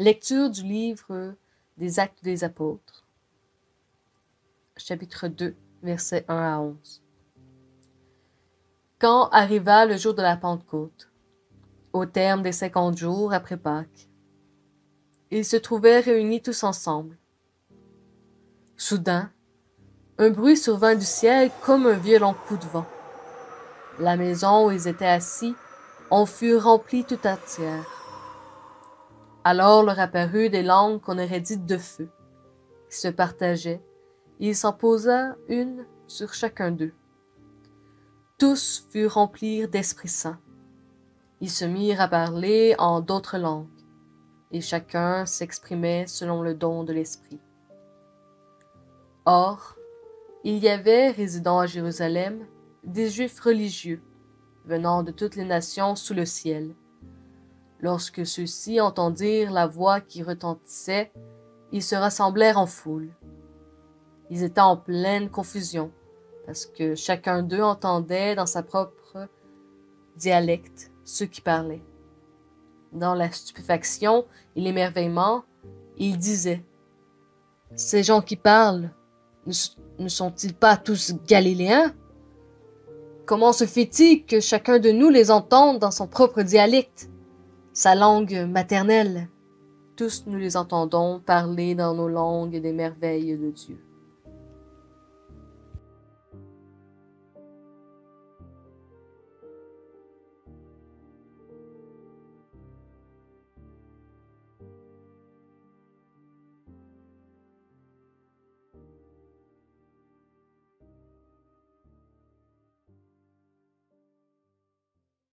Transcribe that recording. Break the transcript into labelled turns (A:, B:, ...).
A: Lecture du livre des Actes des Apôtres, chapitre 2, versets 1 à 11. Quand arriva le jour de la Pentecôte, au terme des cinquante jours après Pâques, ils se trouvaient réunis tous ensemble. Soudain, un bruit survint du ciel comme un violent coup de vent. La maison où ils étaient assis en fut remplie tout entière. Alors leur apparut des langues qu'on aurait dites de feu, qui se partageaient, et il s'en posa une sur chacun d'eux. Tous furent remplis d'Esprit Saint. Ils se mirent à parler en d'autres langues, et chacun s'exprimait selon le don de l'Esprit. Or, il y avait, résidant à Jérusalem, des Juifs religieux, venant de toutes les nations sous le ciel. Lorsque ceux-ci entendirent la voix qui retentissait, ils se rassemblèrent en foule. Ils étaient en pleine confusion, parce que chacun d'eux entendait dans sa propre dialecte ceux qui parlaient. Dans la stupéfaction et l'émerveillement, ils disaient Ces gens qui parlent, ne sont-ils pas tous galiléens? Comment se fait-il que chacun de nous les entende dans son propre dialecte, sa langue maternelle Tous nous les entendons parler dans nos langues des merveilles de Dieu.